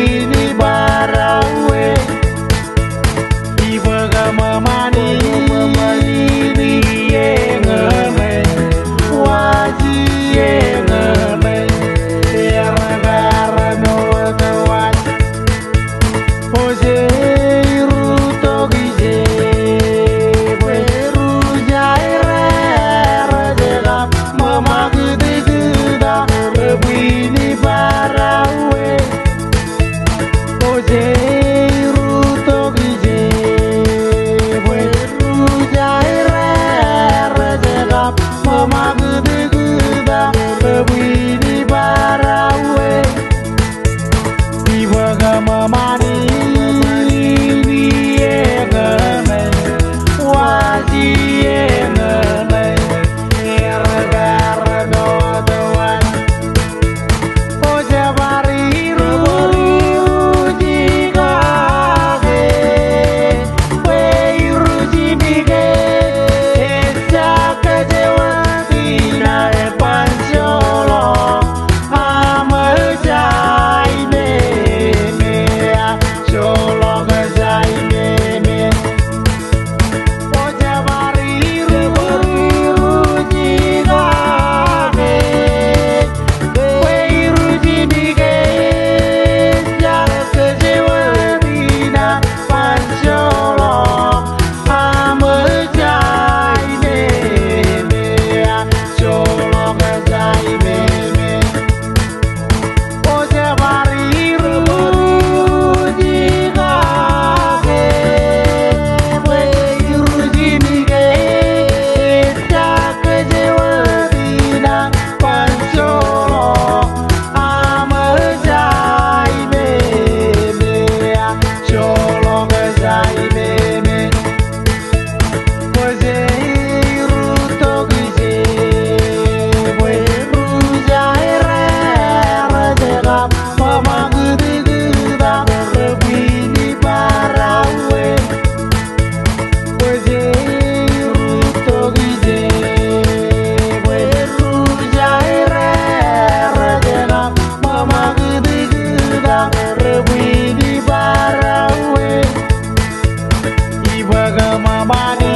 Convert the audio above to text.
need Bagaimana